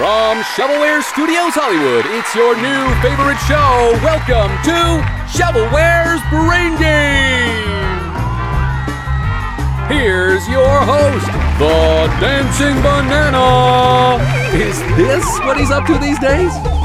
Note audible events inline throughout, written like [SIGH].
From Shovelware Studios Hollywood, it's your new favorite show. Welcome to Shovelware's Brain Game. Here's your host, the Dancing Banana. Is this what he's up to these days?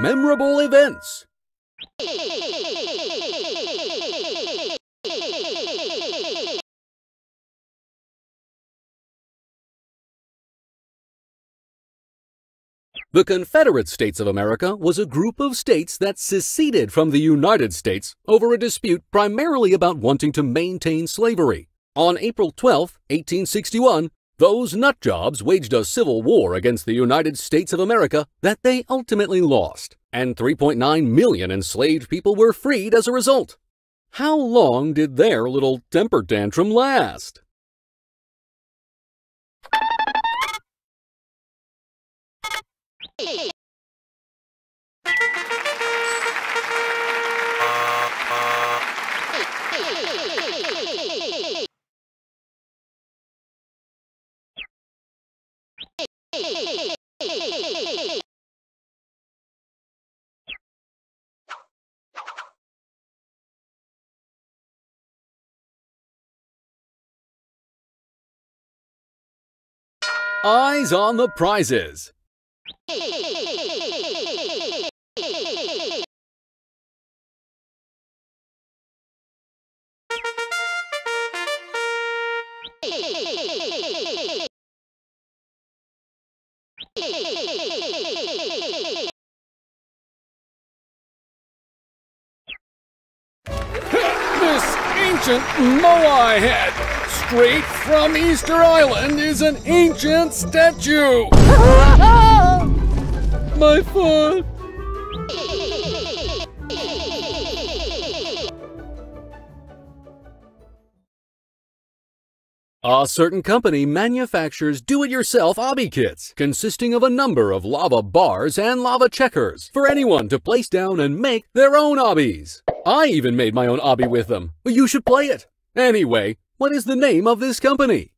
Memorable events. The Confederate States of America was a group of states that seceded from the United States over a dispute primarily about wanting to maintain slavery. On April 12, 1861, those nutjobs waged a civil war against the United States of America that they ultimately lost, and 3.9 million enslaved people were freed as a result. How long did their little temper tantrum last? Eyes on the prizes. This ancient Moai head, straight from Easter Island, is an ancient statue. [LAUGHS] My foot. A certain company manufactures do-it-yourself obby kits consisting of a number of lava bars and lava checkers for anyone to place down and make their own obbies. I even made my own obby with them. You should play it. Anyway, what is the name of this company?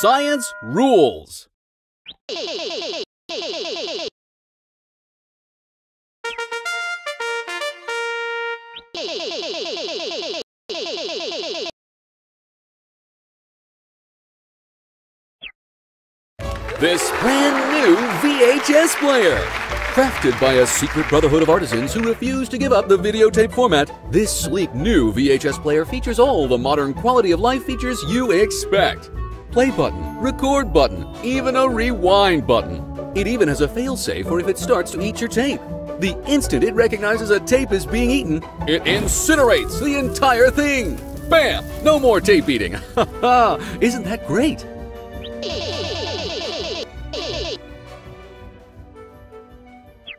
Science rules. This brand new VHS player. Crafted by a secret brotherhood of artisans who refuse to give up the videotape format, this sleek new VHS player features all the modern quality of life features you expect. Play button, record button, even a rewind button. It even has a failsafe for if it starts to eat your tape. The instant it recognizes a tape is being eaten, it incinerates the entire thing. Bam! No more tape eating. [LAUGHS] Isn't that great?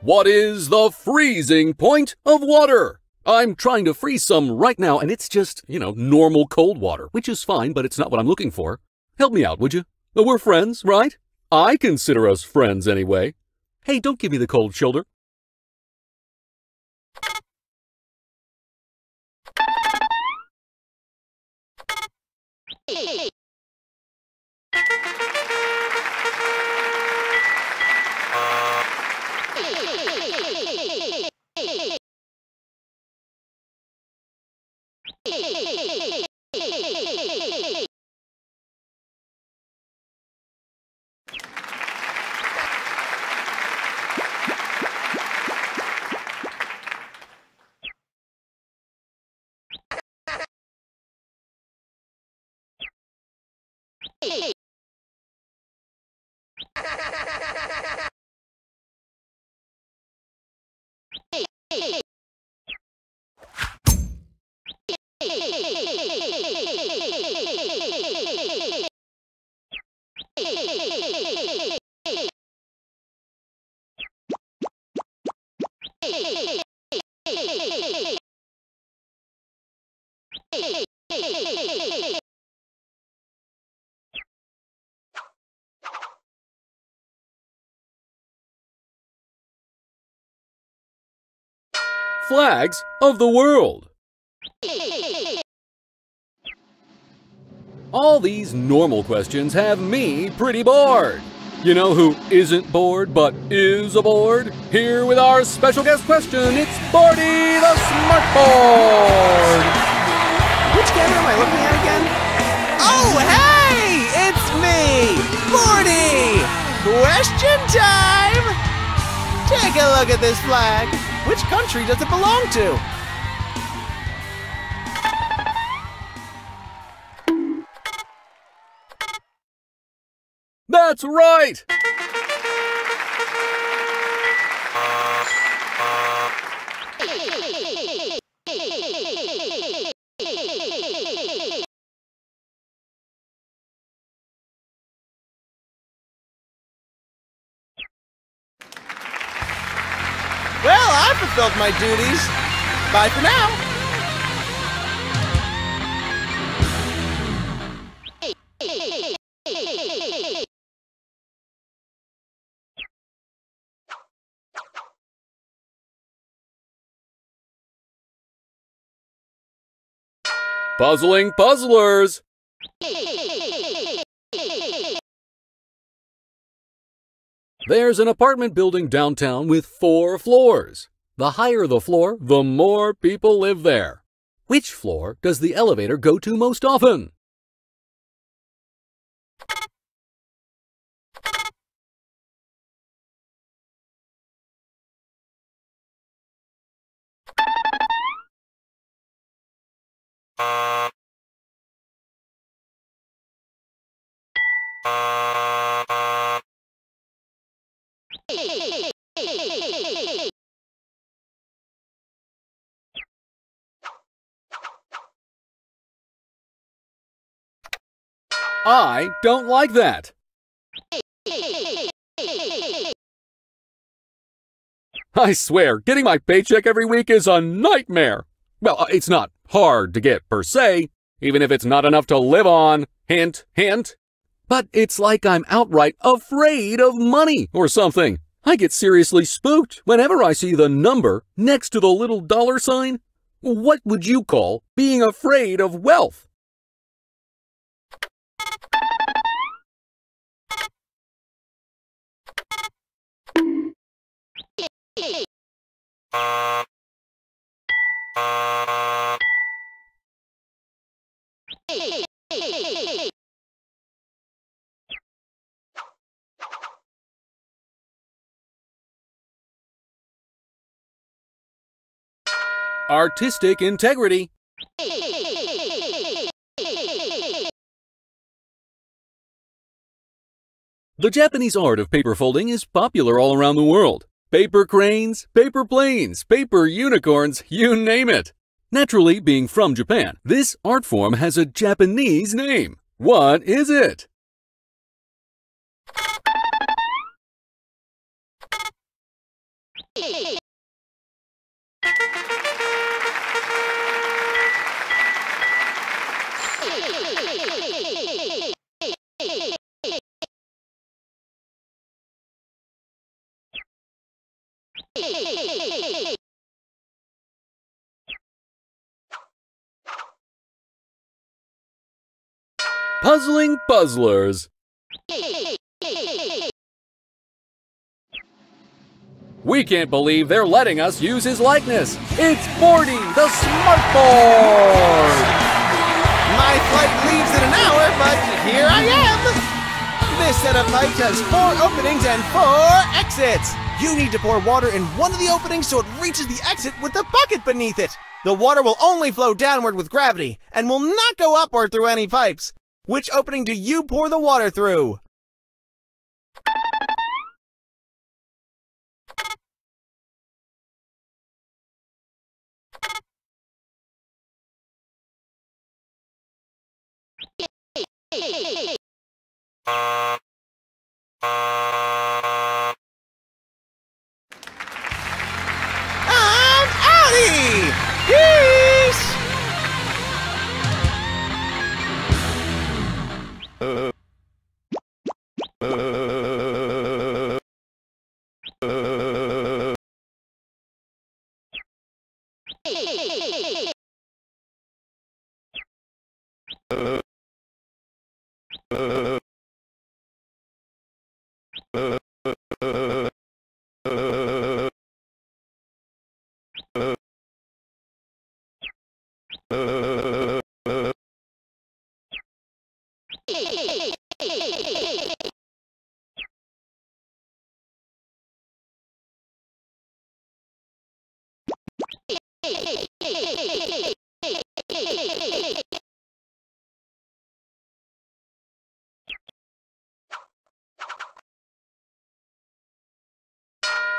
What is the freezing point of water? I'm trying to freeze some right now, and it's just, you know, normal cold water, which is fine, but it's not what I'm looking for. Help me out, would you? Oh, we're friends, right? I consider us friends anyway. Hey, don't give me the cold shoulder. Hey. Flags of the world. All these normal questions have me pretty bored. You know who isn't bored but is aboard? Here with our special guest question, it's Bordy the Smartboard! Which camera am I looking at again? Oh, hey! It's me, Bordy! Question time! Take a look at this flag. Which country does it belong to? That's right! Fulfilled my duties. Bye for now. Puzzling Puzzlers! There's an apartment building downtown with four floors. The higher the floor, the more people live there. Which floor does the elevator go to most often? I don't like that. I swear, getting my paycheck every week is a nightmare. Well, uh, it's not hard to get per se, even if it's not enough to live on. Hint, hint. But it's like I'm outright afraid of money or something. I get seriously spooked whenever I see the number next to the little dollar sign. What would you call being afraid of wealth? Artistic integrity. The Japanese art of paper folding is popular all around the world. Paper cranes, paper planes, paper unicorns, you name it. Naturally, being from Japan, this art form has a Japanese name. What is it? Puzzling Puzzlers. We can't believe they're letting us use his likeness. It's Bordy, the Smartboard! My flight leaves in an hour, but here I am! This of pipe has four openings and four exits. You need to pour water in one of the openings so it reaches the exit with the bucket beneath it. The water will only flow downward with gravity and will not go upward through any pipes. Which opening do you pour the water through? Uh...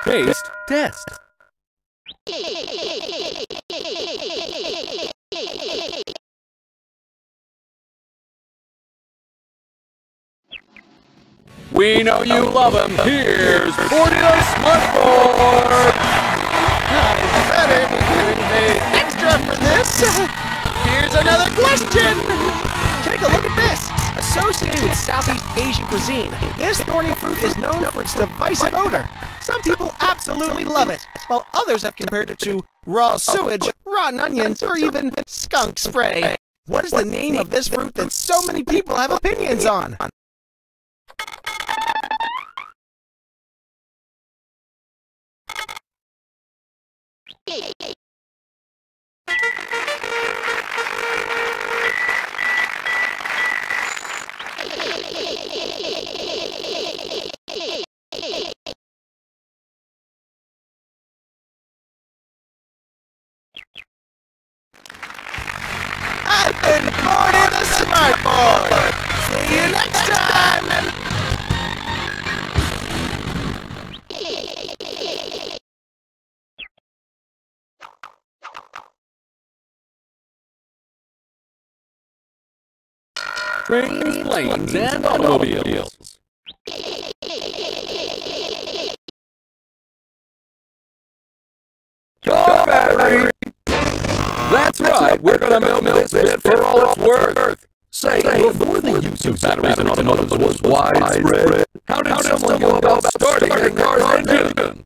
Taste test. We know you love them. Here's Borneo Smartboard. Better be giving me extra for this. [LAUGHS] Here's another question. Take a look at this. Associated with Southeast Asian cuisine, this thorny fruit is known for its divisive odor. Some people absolutely love it, while others have compared it to raw sewage, rotten onions, or even skunk spray. What is the name of this fruit that so many people have opinions on? I've the Smart Boy. See you next time. Trains, planes, and automobiles. That's right. We're gonna milk this bit for all it's worth. Say, before the use of batteries in automobiles was widespread, how did someone go about starting a car's engine?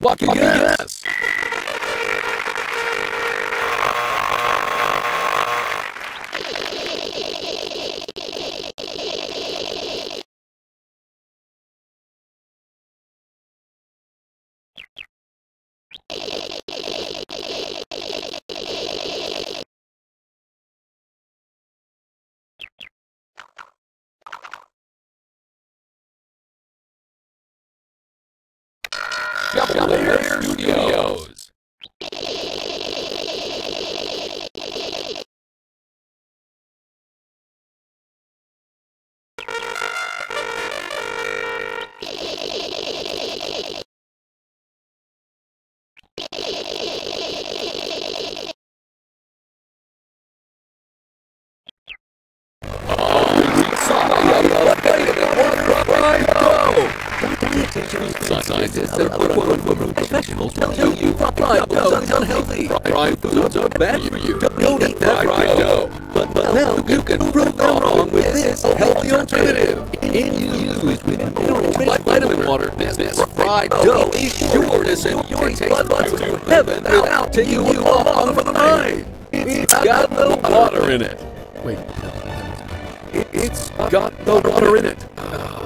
Lucky guess. Don't eat that fried dough. But, now you can prove them wrong with this healthy alternative. Infused with mineral-rich vitamin water. This, fried dough is sure to send your taste buds to heaven without taking you along for the ride. It's got the water in it. Wait, no. It, it's got the water in it.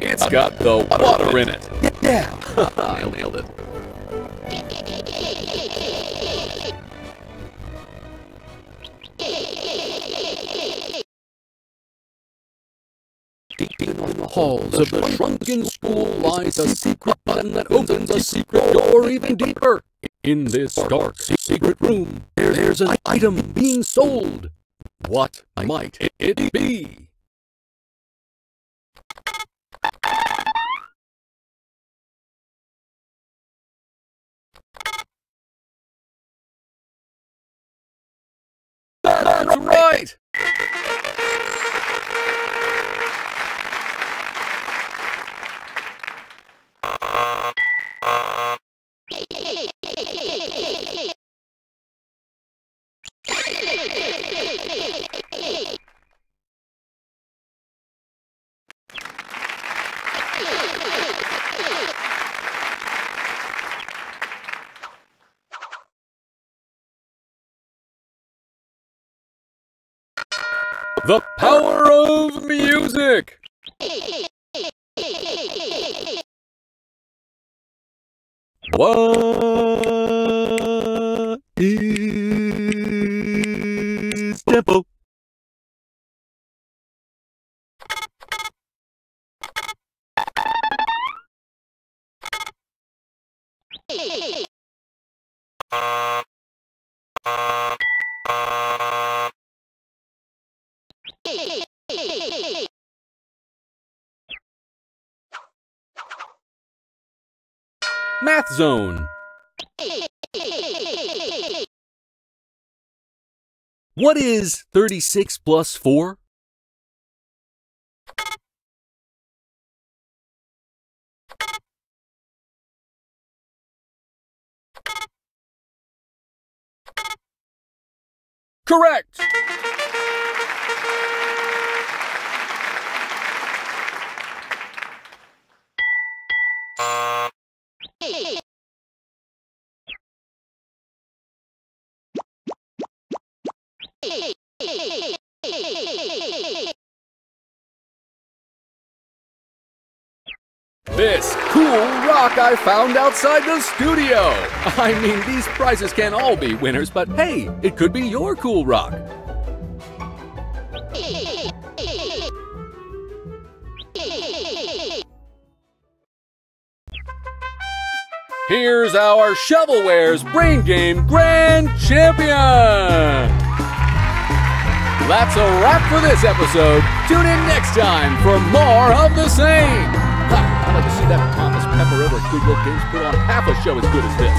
It's got the water in it. Yeah, [LAUGHS] I nailed it. Deep in the halls of the shrunken school lies a secret button that opens a secret door even deeper. In this dark, secret room, there's an item being sold. What might it be? That's right! The power of music! What is tempo? Math Zone. What is 36 plus 4? Correct! This cool rock I found outside the studio! [LAUGHS] I mean, these prizes can't all be winners, but hey, it could be your cool rock. Here's our Shovelware's Brain Game Grand Champion! That's a wrap for this episode. Tune in next time for more of the same. I'd like to see that pompous pepper over at Goodwill Games put on half a show as good as this.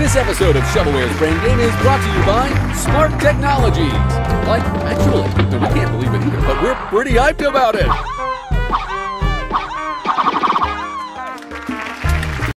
This episode of Shovelware's Brain Game is brought to you by Smart Technologies. Like, actually, we can't believe it either, but we're pretty hyped about it.